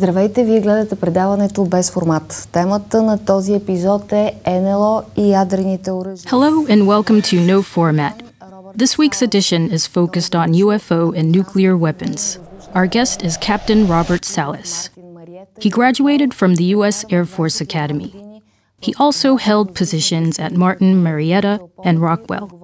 Здравейте, вие гледате предаването без формат. Темата на този епизод е НЛО и ядрените оръжия. Hello and welcome to No Format. This week's edition is focused on UFO and nuclear weapons. Our guest is Captain Robert Salas. He graduated from the U.S. Air Force Academy. He also held positions at Martin Marietta and Rockwell,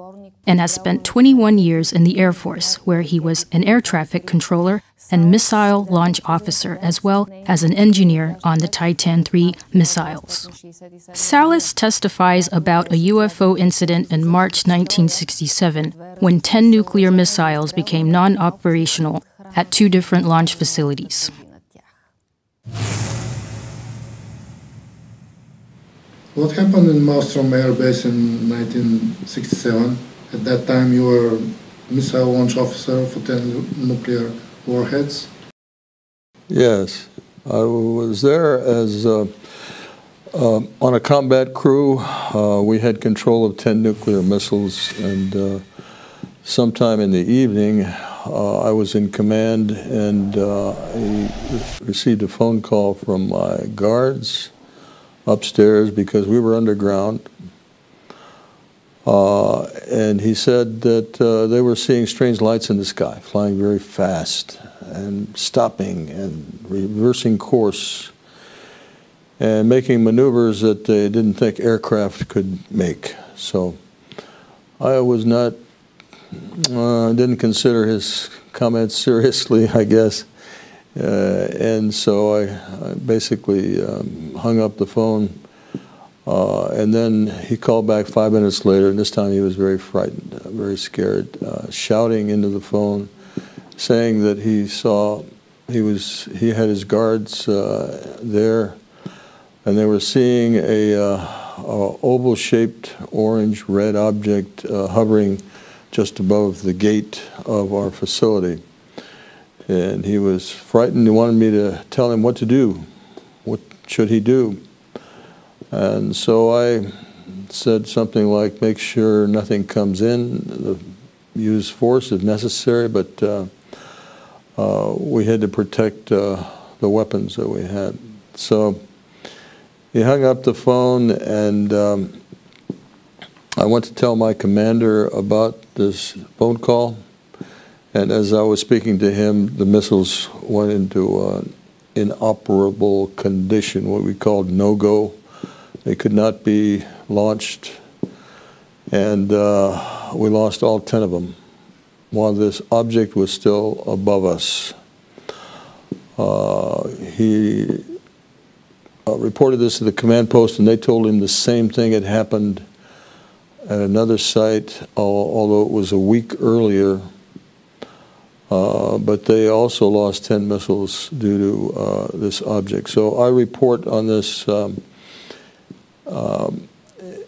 and has spent 21 years in the Air Force, where he was an air traffic controller and missile launch officer, as well as an engineer on the Titan III missiles. Salas testifies about a UFO incident in March 1967 when 10 nuclear missiles became non operational at two different launch facilities. What happened in Malmstrom Air Base in 1967? At that time, you were missile launch officer for 10 nuclear warheads. Yes, I was there as uh, uh, on a combat crew. Uh, we had control of 10 nuclear missiles, and uh, sometime in the evening, uh, I was in command, and I received a phone call from my guards upstairs because we were underground. Uh, and he said that uh, they were seeing strange lights in the sky, flying very fast and stopping and reversing course and making maneuvers that they didn't think aircraft could make. So I was not, uh, didn't consider his comments seriously, I guess. Uh, and so I, I basically um, hung up the phone. Uh, and then he called back five minutes later, and this time he was very frightened, uh, very scared, uh, shouting into the phone, saying that he saw, he was, he had his guards uh, there, and they were seeing a, uh, a oval-shaped orange-red object hovering just above the gate of our facility. And he was frightened. He wanted me to tell him what to do. What should he do? And so I said something like, make sure nothing comes in, use force if necessary, but uh, uh, we had to protect uh, the weapons that we had. So he hung up the phone, and um, I went to tell my commander about this phone call. And as I was speaking to him, the missiles went into an inoperable condition, what we called no-go. They could not be launched, and uh, we lost all 10 of them while this object was still above us. Uh, he uh, reported this to the command post, and they told him the same thing had happened at another site, although it was a week earlier. Uh, but they also lost 10 missiles due to uh, this object. So I report on this. Um, um,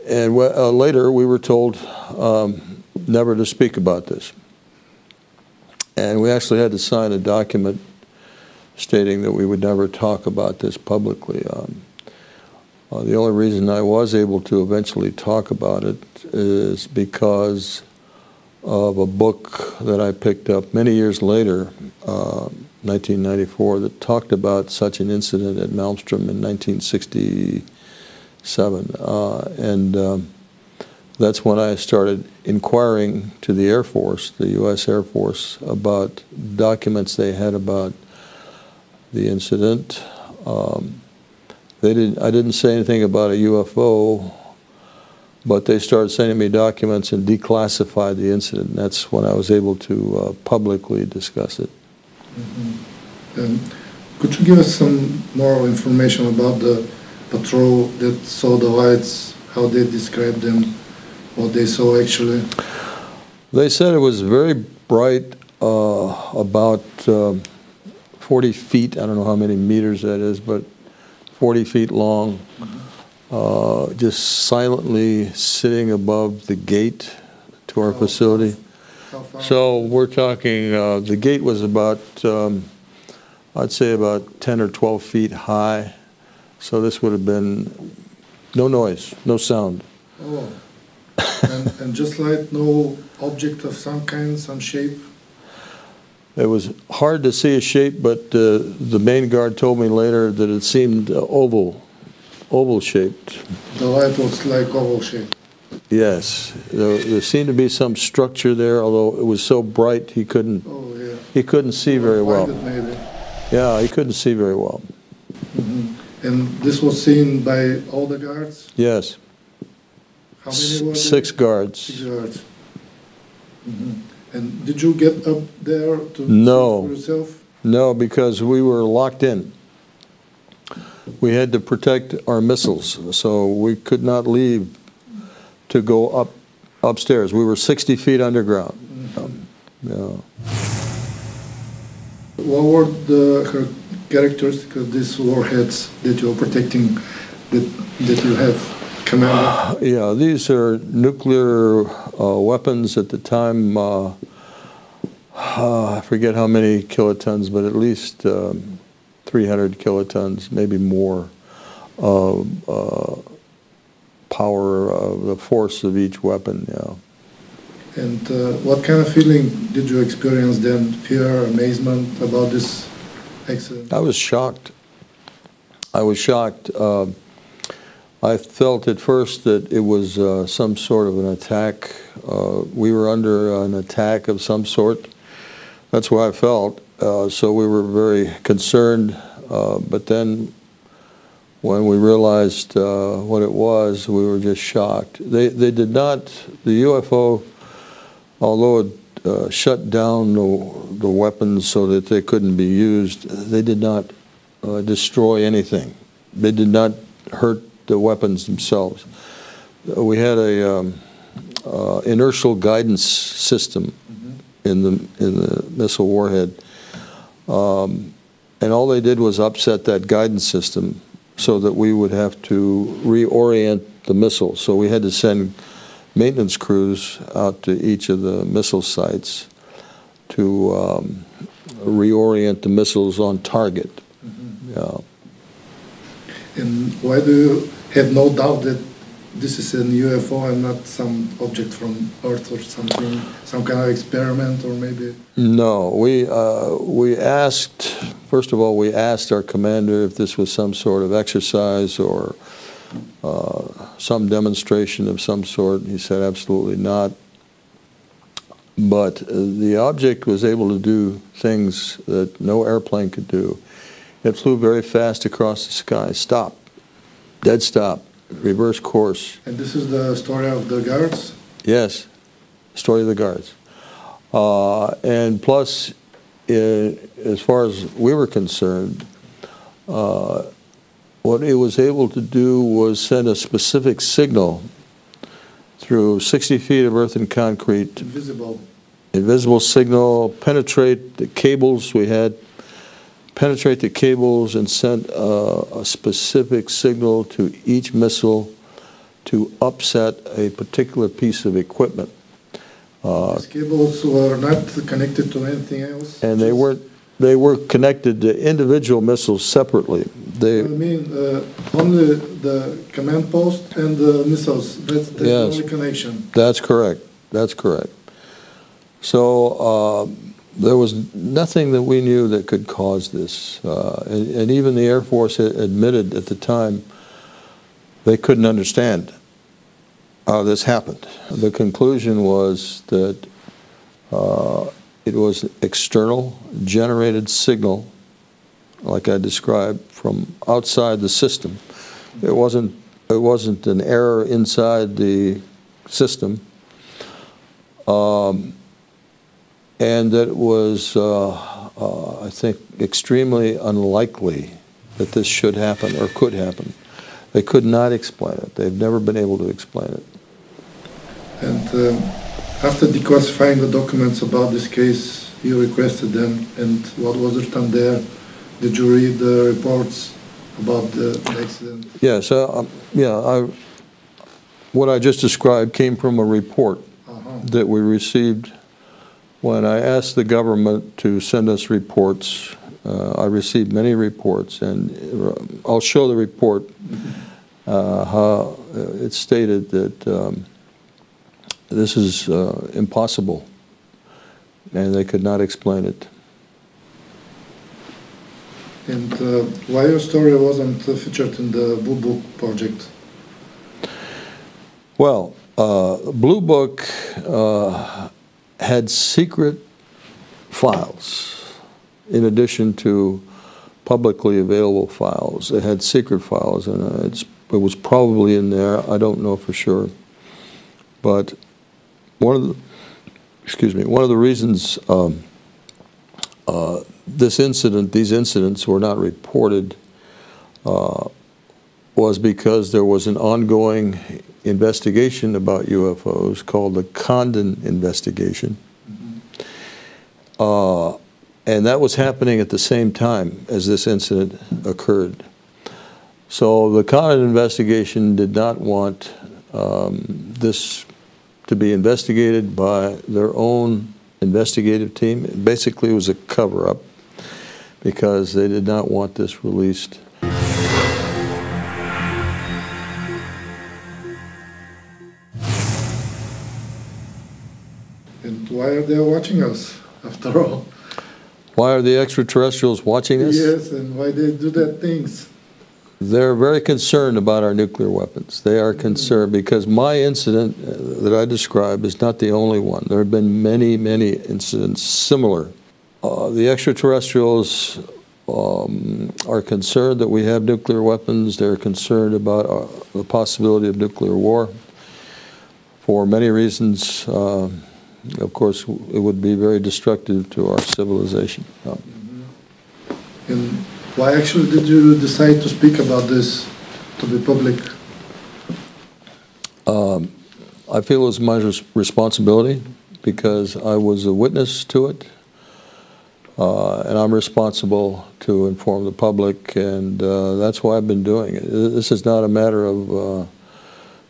and uh, later we were told um, never to speak about this. And we actually had to sign a document stating that we would never talk about this publicly. Um, uh, the only reason I was able to eventually talk about it is because of a book that I picked up many years later, uh, 1994, that talked about such an incident at Malmstrom in 1967. Uh, and um, that's when I started inquiring to the Air Force, the U.S. Air Force, about documents they had about the incident. Um, they didn't, I didn't say anything about a UFO, but they started sending me documents and declassified the incident. And that's when I was able to uh, publicly discuss it. Um, could you give us some more information about the patrol that saw the lights, how they described them, what they saw actually? They said it was very bright, uh, about um, 40 feet. I don't know how many meters that is, but 40 feet long. Uh, just silently sitting above the gate to our facility. So we're talking, uh, the gate was about, um, I'd say about 10 or 12 feet high. So this would have been no noise, no sound. Oh. and, and just like no object of some kind, some shape? It was hard to see a shape, but uh, the main guard told me later that it seemed uh, oval, oval shaped. The light was like oval shape. Yes, there, there seemed to be some structure there, although it was so bright he couldn't Oh, yeah. he couldn't see very well. Maybe. Yeah, he couldn't see very well. And this was seen by all the guards? Yes, How many were there? six Six guards. guards. Mhm. And did you get up there to No. see for yourself? No, because we were locked in. We had to protect our missiles, so we could not leave to go up upstairs. We were 60 feet underground. Um, yeah. What were the her characteristics of these warheads that you're protecting, that, that you have command of? Yeah, these are nuclear uh, weapons at the time. Uh, uh, I forget how many kilotons, but at least um, 300 kilotons, maybe more, of uh, power of the force of each weapon. Yeah. And uh, what kind of feeling did you experience then? Fear, amazement about this accident? I was shocked. I was shocked. Uh, I felt at first that it was uh, some sort of an attack. Uh, we were under an attack of some sort. That's what I felt. Uh, so we were very concerned. Uh, but then when we realized uh, what it was, we were just shocked. They, they did not, the UFO, although it uh, shut down the, the weapons so that they couldn't be used, they did not uh, destroy anything. They did not hurt the weapons themselves. We had a um, uh, inertial guidance system in the in the missile warhead, um, and all they did was upset that guidance system so that we would have to reorient the missile. So we had to send maintenance crews out to each of the missile sites to um, reorient the missiles on target. Yeah. And why do you have no doubt that this is an UFO and not some object from Earth or something, some kind of experiment or maybe? No, we uh, we asked first of all we asked our commander if this was some sort of exercise or uh, some demonstration of some sort. He said absolutely not. But uh, the object was able to do things that no airplane could do. It flew very fast across the sky, stop, dead stop, reverse course. And this is the story of the guards? Yes, story of the guards. Uh, and plus, uh, as far as we were concerned, uh, what it was able to do was send a specific signal through 60 feet of earth and concrete, Invisible. invisible signal, penetrate the cables we had, penetrate the cables and send uh, a specific signal to each missile to upset a particular piece of equipment. Uh, These cables were not connected to anything else? And they weren't, they were connected to individual missiles separately. I They, mean, uh, only the command post and the missiles, that's, the Yes. only connection. that's correct, that's correct. So, um, there was nothing that we knew that could cause this. Uh, and, and even the Air Force admitted at the time, they couldn't understand how this happened. The conclusion was that uh, it was external generated signal, like I described, from outside the system. It wasn't, it wasn't an error inside the system. Um, and that it was, uh, uh, I think, extremely unlikely that this should happen or could happen. They could not explain it. They've never been able to explain it. And um, after declassifying the documents about this case, you requested them, and what was written there? Did you read the reports about the accident? Yes, uh, um, yeah, I, what I just described came from a report Uh-huh. that we received when I asked the government to send us reports. Uh, I received many reports, and uh, I'll show the report. Uh, how uh, it stated that um, this is uh, impossible, and they could not explain it. And uh, why your story wasn't featured in the Blue Book project? Well, uh, Blue Book uh, had secret files in addition to publicly available files. It had secret files, and uh, it was probably in there. I don't know for sure. But one of the, excuse me, one of the reasons um, uh, this incident, these incidents were not reported uh, was because there was an ongoing investigation about UFOs called the Condon investigation. Uh, and that was happening at the same time as this incident occurred. So the Condon investigation did not want um, this to be investigated by their own investigative team. Basically, it was a cover-up because they did not want this released. Why are they watching us, after all? Why are the extraterrestrials watching us? Yes, and why they do that things? They're very concerned about our nuclear weapons. They are concerned because my incident uh, that I described is not the only one. There have been many, many incidents similar. Uh, the extraterrestrials um, are concerned that we have nuclear weapons. They're concerned about uh, the possibility of nuclear war for many reasons. Uh, of course, it would be very destructive to our civilization. Uh, And why actually did you decide to speak about this to the public? Um, I feel it's my res- responsibility because I was a witness to it. Uh, and I'm responsible to inform the public, and uh, that's why I've been doing it. This is not a matter of uh,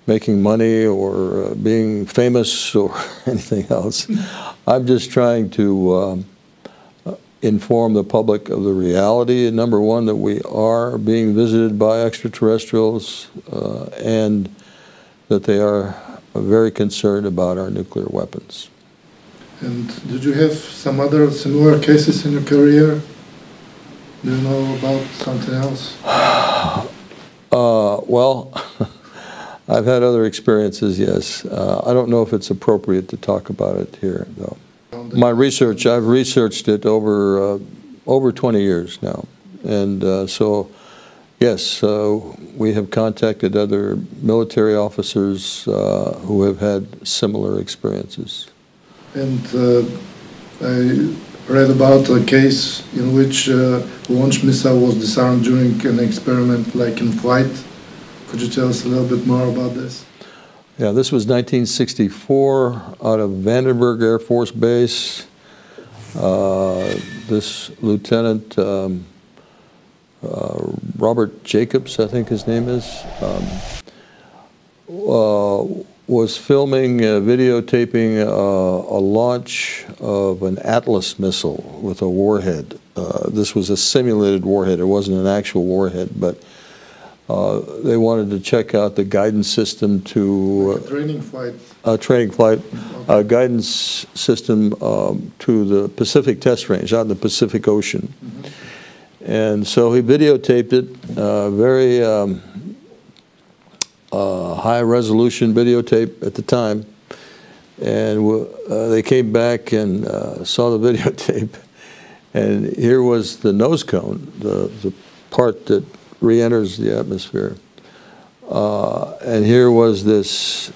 making money or uh, being famous or anything else. I'm just trying to um, uh, inform the public of the reality, number one, that we are being visited by extraterrestrials uh, and that they are very concerned about our nuclear weapons. And did you have some other similar cases in your career? Do you know about something else? Uh, well, I've had other experiences, yes. Uh, I don't know if it's appropriate to talk about it here, though. My research, I've researched it over, uh, over 20 years now. And uh, so, yes, uh, we have contacted other military officers uh, who have had similar experiences. And uh, I read about a case in which uh, launch missile was disarmed during an experiment, like in flight. Could you tell us a little bit more about this? Yeah, this was 1964 out of Vandenberg Air Force Base. Uh, This lieutenant, um, uh, Robert Jacobs, I think his name is, um, uh, was filming, uh, videotaping uh, a launch of an Atlas missile with a warhead. Uh, This was a simulated warhead, it wasn't an actual warhead, but uh, they wanted to check out the guidance system to Like a training flight. a training flight, a guidance system um, to the Pacific Test Range out in the Pacific Ocean. And so he videotaped it, uh, very um, uh, high resolution videotape at the time. And uh, they came back and uh, saw the videotape. And here was the nose cone, the, the part that re-enters the atmosphere. Uh, and here was this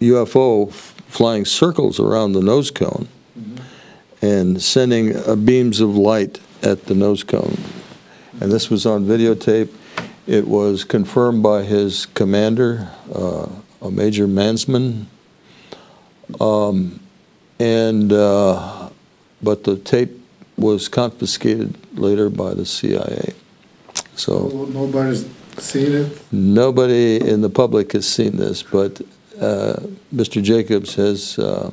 UFO f- flying circles around the nose cone and sending uh, beams of light at the nose cone. And this was on videotape. It was confirmed by his commander, uh, a Major Mansmann. Um, and, uh, but the tape was confiscated later by the CIA. So. Nobody's seen it. Nobody in the public has seen this, but uh, Mr. Jacobs has, uh,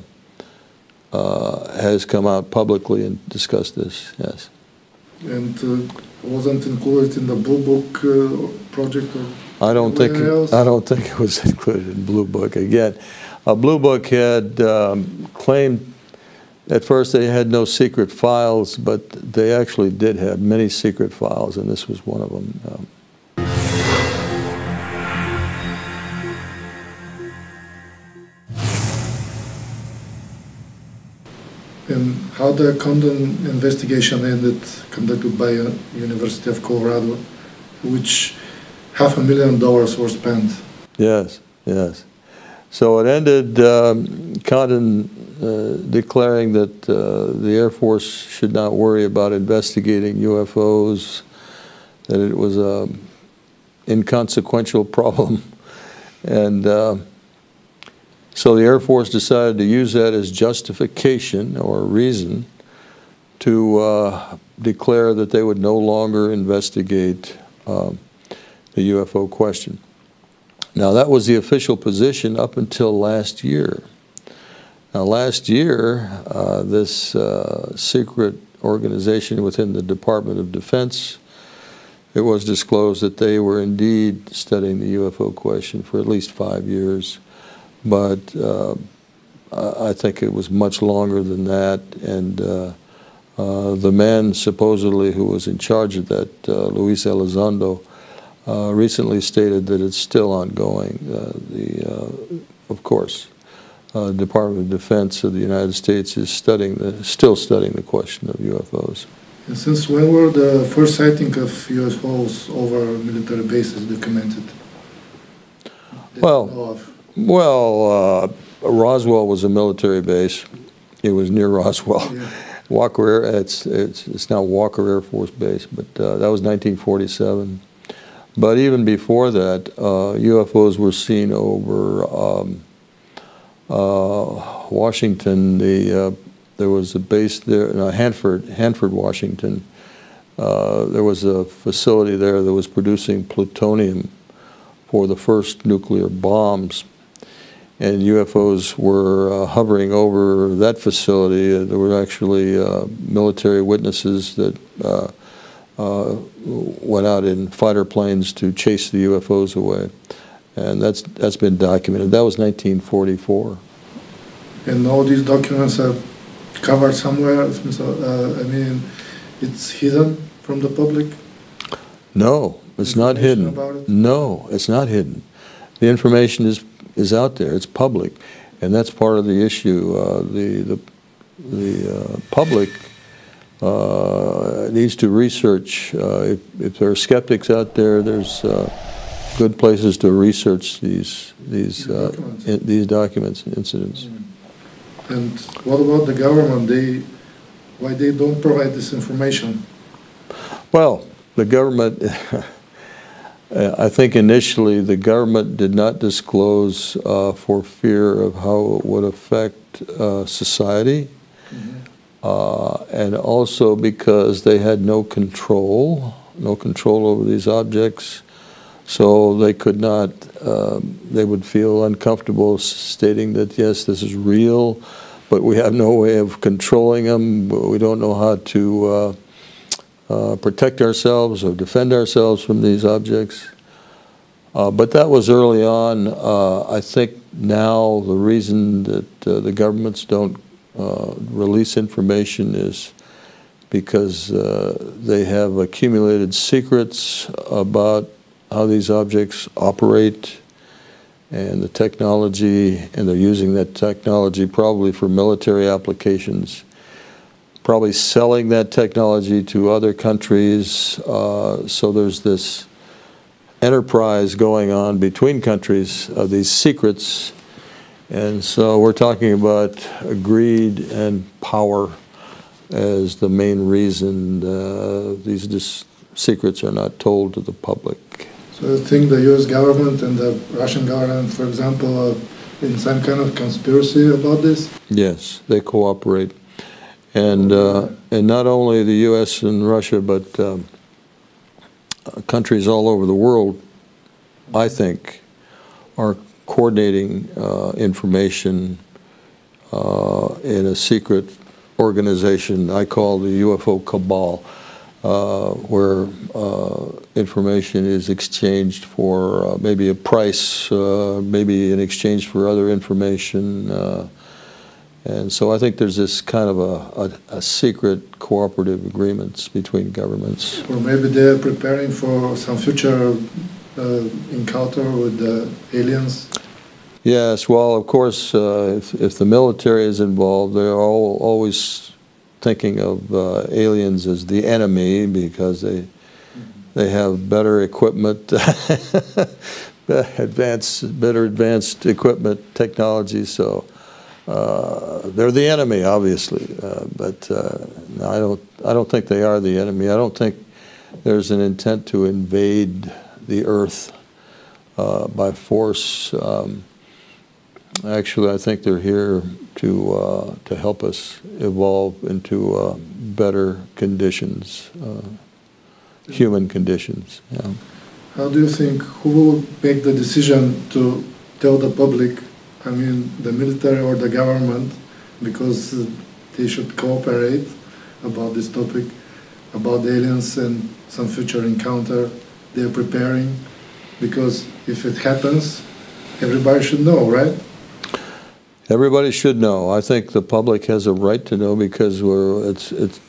uh, has come out publicly and discussed this, yes. And uh, wasn't included in the Blue Book uh, project or I don't think, else? I don't think it was included in Blue Book. Again, uh, Blue Book had um, claimed at first they had no secret files, but they actually did have many secret files, and this was one of them. Um, and how the Condon investigation ended, conducted by uh, University of Colorado, which half a million dollars were spent. Yes, yes. So it ended, um, Condon uh, declaring that uh, the Air Force should not worry about investigating UFOs, that it was an inconsequential problem. And uh, so the Air Force decided to use that as justification or reason to uh, declare that they would no longer investigate uh, the UFO question. Now, that was the official position up until last year. Now, last year, uh, this uh, secret organization within the Department of Defense, it was disclosed that they were indeed studying the UFO question for at least five years. But uh, I think it was much longer than that. And uh, uh, the man supposedly who was in charge of that, uh, Luis Elizondo, recently stated that it's still ongoing. The, of course, uh, Department of Defense of the United States is studying the, still studying the question of UFOs. And since when were the first sighting of UFOs over military bases documented? Well, well, uh, Roswell was a military base. It was near Roswell. Yeah. Walker Air, it's, it's, it's now Walker Air Force Base, but uh, that was 1947. But even before that, uh, UFOs were seen over um, uh, Washington. The uh, there was a base there, in Hanford, Hanford, Washington. Uh, there was a facility there that was producing plutonium for the first nuclear bombs, and UFOs were uh, hovering over that facility. there were actually military witnesses that uh, went out in fighter planes to chase the UFOs away. And that's, that's been documented. That was 1944. And all these documents are covered somewhere? Uh, I mean, it's hidden from the public? No, it's not hidden. It? No, it's not hidden. The information is, is out there. It's public. And that's part of the issue. Uh, the the, the uh, public uh, needs to research. Uh, if, if, there are skeptics out there, there's uh, good places to research these these documents, in, these documents and incidents. Mm. And what about the government? They why they don't provide this information? Well, the government. I think initially the government did not disclose uh, for fear of how it would affect uh, society. Mm -hmm. Uh, and also because they had no control, no control over these objects. So they could not, um, they would feel uncomfortable stating that, yes, this is real, but we have no way of controlling them. We don't know how to uh, uh, protect ourselves or defend ourselves from these objects. Uh, but that was early on. Uh, I think now the reason that uh, the governments don't uh, release information is because they have accumulated secrets about how these objects operate and the technology, and they're using that technology probably for military applications, probably selling that technology to other countries. Uh, so there's this enterprise going on between countries of these secrets and so we're talking about greed and power as the main reason uh, these secrets are not told to the public. Think the U.S. government and the Russian government, for example, are in some kind of conspiracy about this? Yes, they cooperate. And, uh, and not only the U.S. and Russia, but um, countries all over the world, I think, are coordinating uh, information uh, in a secret organization I call the UFO cabal, uh, where uh, information is exchanged for uh, maybe a price, uh, maybe in exchange for other information. And so I think there's this kind of a, a, a secret cooperative agreements between governments. Or maybe they're preparing for some future uh, encounter with the aliens. Yes, well, of course, uh, if, if the military is involved, they're all, always thinking of uh, aliens as the enemy because they they have better equipment, advanced, better advanced equipment technology. So uh, they're the enemy, obviously. Uh, but uh, I don't. I don't think they are the enemy. I don't think there's an intent to invade the Earth uh, by force. Um, actually, I think they're here to uh, to help us evolve into uh, better conditions human conditions. Yeah. How do you think who will make the decision to tell the public? I mean, the military or the government, because uh, they should cooperate about this topic, about aliens and some future encounter they're preparing. Because if it happens, everybody should know, right? Everybody should know. I think the public has a right to know because we're, it's, it's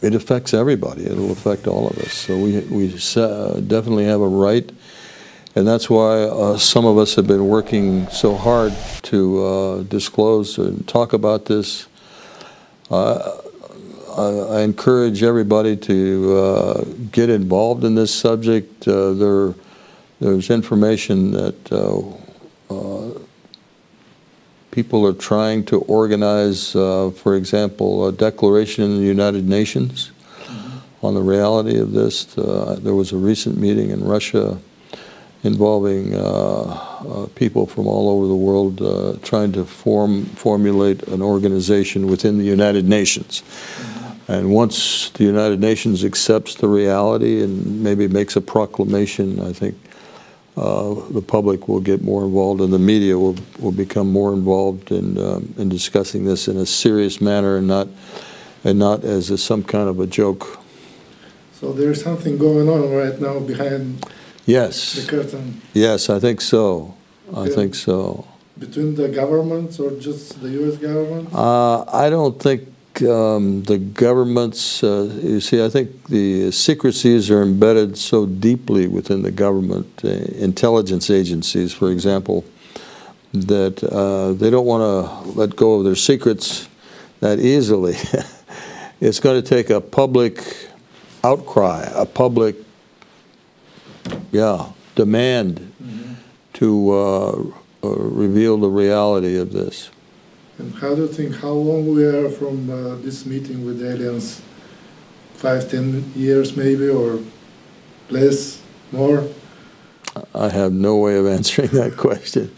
it affects everybody. It'll affect all of us. So we, we uh, definitely have a right. And that's why uh, some of us have been working so hard to uh, disclose and talk about this. Uh, I, I, encourage everybody to uh, get involved in this subject. Uh, there, there's information that people are trying to organize, uh, for example, a declaration in the United Nations mm-hmm. on the reality of this. Uh, there was a recent meeting in Russia involving uh, uh people from all over the world uh, trying to form formulate an organization within the United Nations. And once the United Nations accepts the reality and maybe makes a proclamation, I think uh, the public will get more involved and the media will, will become more involved in, um, in discussing this in a serious manner and not, and not as a, some kind of a joke. So there's something going on right now behind yes. the curtain. Yes, I think so. I think so. Between the governments or just the U.S. government? Uh, I don't think um, the governments, uh, you see, I think the secrecies are embedded so deeply within the government, uh, intelligence agencies, for example, that uh, they don't want to let go of their secrets that easily. it's going to take a public outcry, a public, yeah, demand mm -hmm. to uh, uh, reveal the reality of this. And how do you think, how long we are from uh, this meeting with aliens? Five, ten years maybe, or less, more? I have no way of answering that question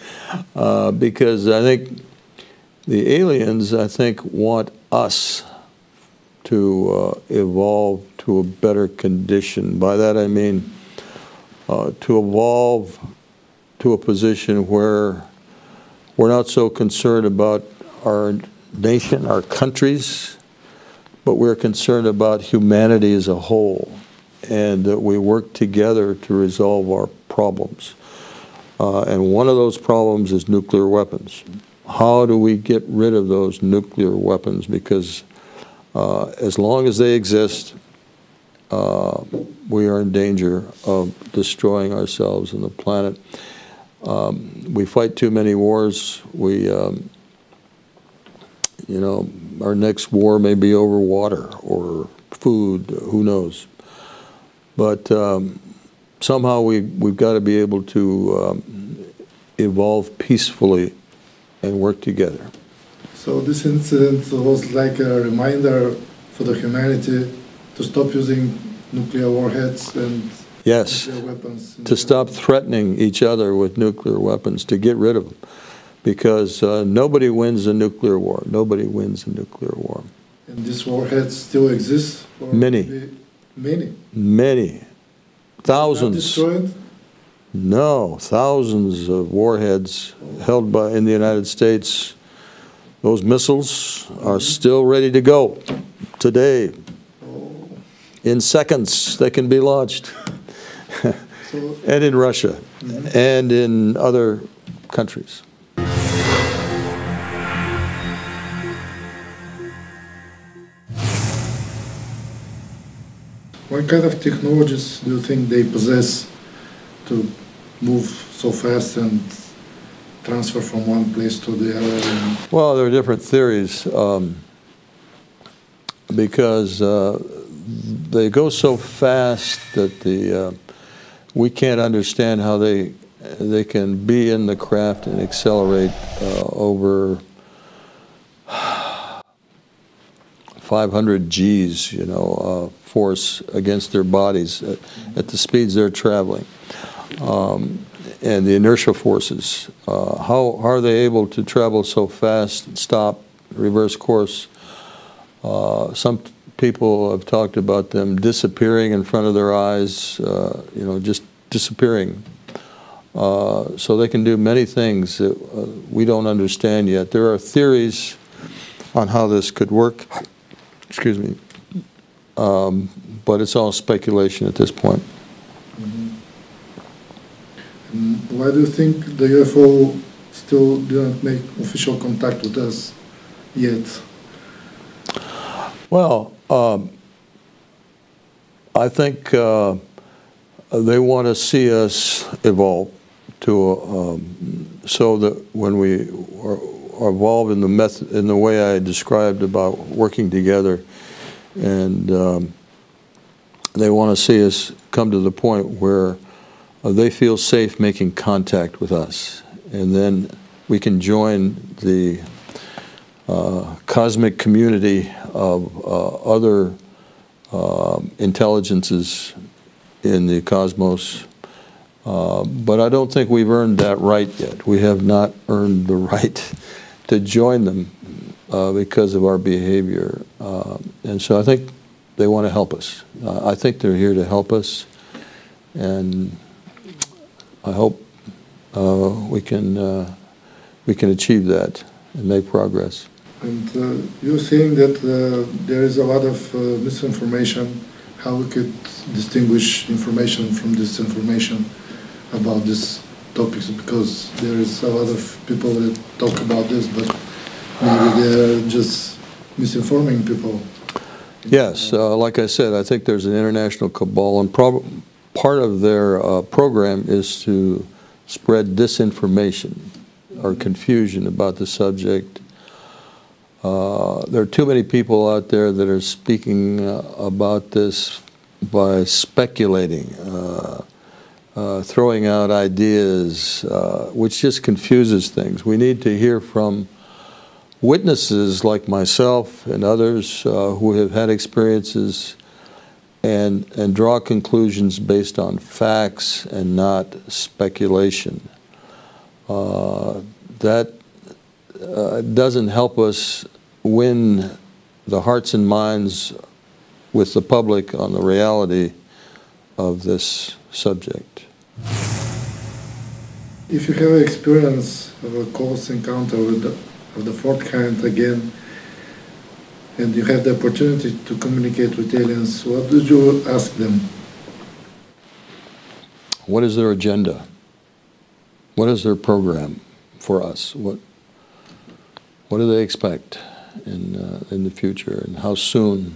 uh, because I think the aliens, I think, want us to uh, evolve to a better condition. By that I mean uh, to evolve to a position where we're not so concerned about our nation, our countries, but we're concerned about humanity as a whole and that we work together to resolve our problems. Uh, and one of those problems is nuclear weapons. How do we get rid of those nuclear weapons? Because uh, as long as they exist, uh, we are in danger of destroying ourselves and the planet. Um, we fight too many wars. We um, you know, our next war may be over water or food, who knows. But um, somehow we, we've got to be able to um, evolve peacefully and work together. So this incident was like a reminder for the humanity to stop using nuclear warheads and yes, nuclear weapons. To stop threatening each other with nuclear weapons, to get rid of them because uh, nobody wins a nuclear war. Nobody wins a nuclear war. And this warhead still exists? Many. Many? Many. Thousands. destroyed? No, thousands of warheads held by in the United States. Those missiles are mm -hmm. still ready to go today. Oh. In seconds, they can be launched. and in Russia mm -hmm. and in other countries. What kind of technologies do you think they possess to move so fast and transfer from one place to the other? Well, there are different theories um, because uh, they go so fast that the uh, we can't understand how they they can be in the craft and accelerate uh, over 500 G's, you know, uh, force against their bodies at, at the speeds they're traveling. Um, and the inertial forces. Uh, how, how are they able to travel so fast, stop, reverse course? Uh, some people have talked about them disappearing in front of their eyes, uh, you know, just disappearing. Uh, so they can do many things that uh, we don't understand yet. There are theories on how this could work. Excuse me. Um, but it's all speculation at this point. and why do you think the UFO still didn't make official contact with us yet? Well, um, I think uh, they want to see us evolve to um, so that when we are, evolve in the method in the way I described about working together, and um, they want to see us come to the point where uh, they feel safe making contact with us, and then we can join the uh, cosmic community of uh, other um intelligences in the cosmos. Uh, but I don't think we've earned that right yet. We have not earned the right to join them uh, because of our behavior. Uh, and so I think they want to help us. Uh, I think they're here to help us. And I hope uh, we can uh, we can achieve that and make progress. And uh, you're saying that there is a lot of misinformation. How we could distinguish information from disinformation about these topics? Because there is a lot of people that talk about this, but maybe they're just misinforming people. Yes, uh, like I said, I think there's an international cabal, and part of their uh, program is to spread disinformation or confusion about the subject. Uh, there are too many people out there that are speaking uh, about this by speculating, uh, throwing out ideas, uh, which just confuses things. We need to hear from witnesses like myself and others uh, who have had experiences and, and draw conclusions based on facts and not speculation. Uh, that uh, doesn't help us win the hearts and minds with the public on the reality of this subject. If you have experience of a close encounter with the, of the fourth kind again, and you have the opportunity to communicate with aliens, what did you ask them? What is their agenda? What is their program for us? What what do they expect in uh, in the future, and how soon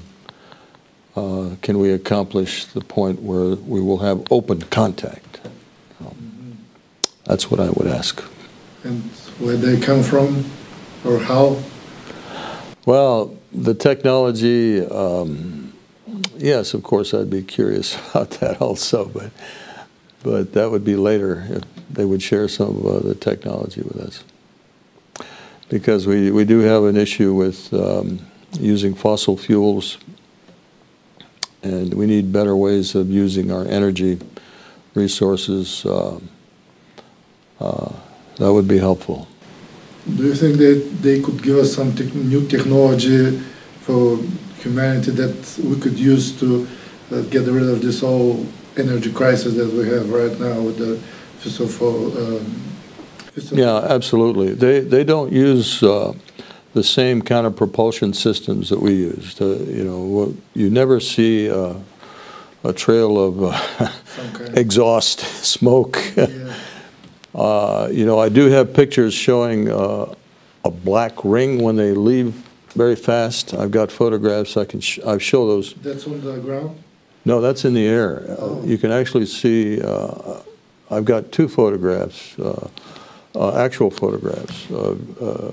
uh, can we accomplish the point where we will have open contact? That's what I would ask. And where they come from, or how? Well, the technology, um, yes, of course, I'd be curious about that also, but but that would be later if they would share some of uh, the technology with us. Because we, we do have an issue with um, using fossil fuels, and we need better ways of using our energy resources. Uh, uh, that would be helpful. Do you think that they could give us some tech new technology for humanity that we could use to uh, get rid of this whole energy crisis that we have right now with the fossil fuel? Um, Yeah, absolutely. They, they don't use uh, the same kind of propulsion systems that we used. Uh, You know, what- you never see uh, a trail of uh, exhaust smoke. Yeah. Uh, You know, I do have pictures showing uh, a black ring when they leave very fast. I've got photographs, I can, sh- I show those. That's on the ground. No, that's in the air. Uh, You can actually see, uh, I've got two photographs, uh, uh, actual photographs of uh,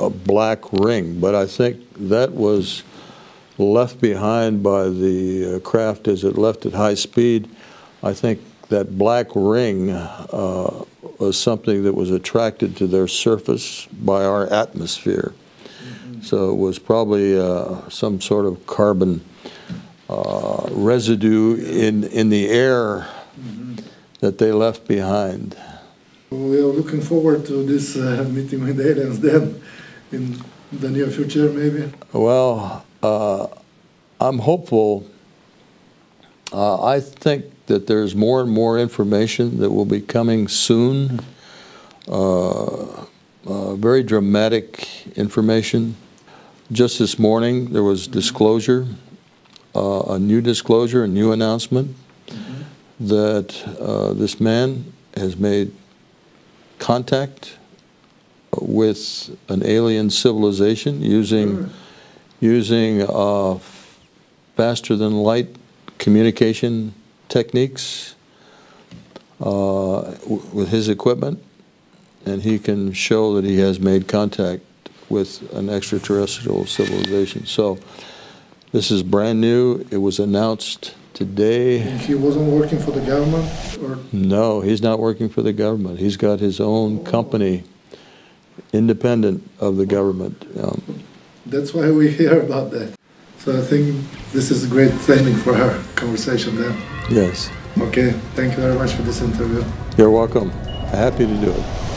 a black ring, but I think that was left behind by the uh, craft as it left at high speed. I think that black ring uh, was something that was attracted to their surface by our atmosphere. So it was probably uh, some sort of carbon uh, residue in, in the air that they left behind. We are looking forward to this uh, meeting with aliens then in the near future, maybe. Well, uh, I'm hopeful. Uh, I think that there's more and more information that will be coming soon. Uh, uh, very dramatic information. Just this morning, there was disclosure, uh, a new disclosure, a new announcement that uh, this man has made contact with an alien civilization using using uh, faster than light communication techniques uh, w- with his equipment, and he can show that he has made contact with an extraterrestrial civilization. So this is brand new. It was announced today. He wasn't working for the government, or No, he's not working for the government. He's got his own company, independent of the government. Um, that's why we hear about that. So I think this is a great training for our conversation then. yes, Okay, thank you very much for this interview. you're welcome. Happy to do it.